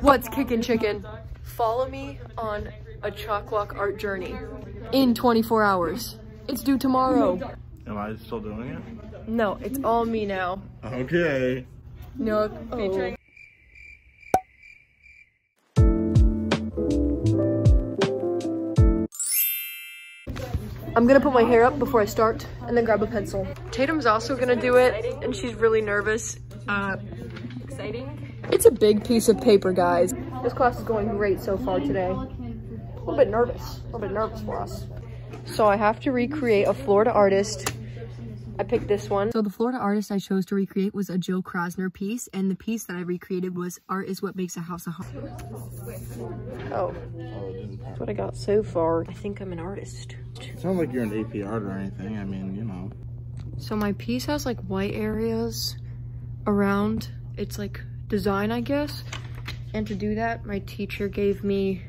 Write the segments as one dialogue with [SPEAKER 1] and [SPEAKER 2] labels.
[SPEAKER 1] What's kicking chicken? Follow me on a chalk walk art journey in 24 hours. It's due tomorrow.
[SPEAKER 2] Am I still doing it?
[SPEAKER 1] No, it's all me now.
[SPEAKER 2] Okay.
[SPEAKER 1] No. Oh. I'm gonna put my hair up before I start and then grab a pencil. Tatum's also gonna do it and she's really nervous. Uh,
[SPEAKER 3] Exciting.
[SPEAKER 1] It's a big piece of paper, guys. This class is going great so far today. A little bit nervous, a little bit nervous for us. So I have to recreate a Florida artist. I picked this one. So the Florida artist I chose to recreate was a Jill Krasner piece, and the piece that I recreated was Art is what makes a house a home. Oh, that's what I got so far. I think I'm an artist.
[SPEAKER 2] It's not like you're an AP art or anything. I mean, you know.
[SPEAKER 1] So my piece has like white areas around its like design, I guess. And to do that, my teacher gave me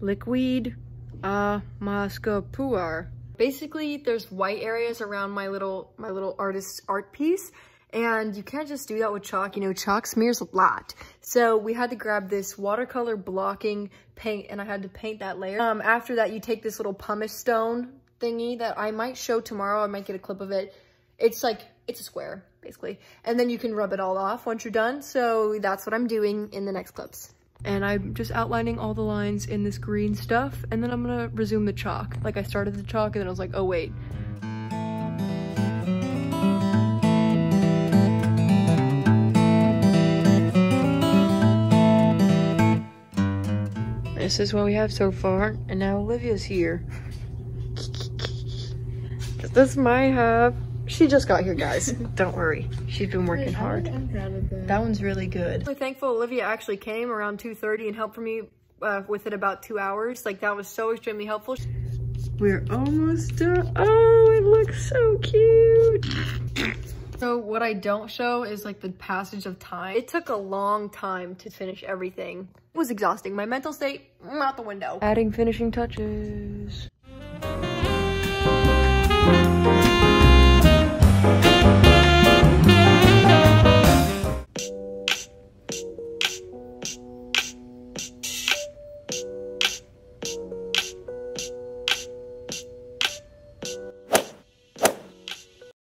[SPEAKER 1] liquid uh, mascapuar. Basically, there's white areas around my little my little artist's art piece. And you can't just do that with chalk. You know, chalk smears a lot. So we had to grab this watercolor blocking paint and I had to paint that layer. Um, after that, you take this little pumice stone thingy that I might show tomorrow. I might get a clip of it. It's like, it's a square, basically. And then you can rub it all off once you're done. So that's what I'm doing in the next clips. And I'm just outlining all the lines in this green stuff. And then I'm gonna resume the chalk. Like I started the chalk and then I was like, oh wait, This is what we have so far, and now Olivia's here. This is my half. She just got here, guys. Don't worry. She's been working hard.
[SPEAKER 3] I'm that.
[SPEAKER 1] That one's really good. I'm thankful Olivia actually came around 2.30 and helped for me uh, with it about two hours. Like, that was so extremely helpful. We're almost done. Oh, it looks so cute. So what I don't show is like the passage of time. It took a long time to finish everything. It was exhausting. My mental state, out the window. Adding finishing touches.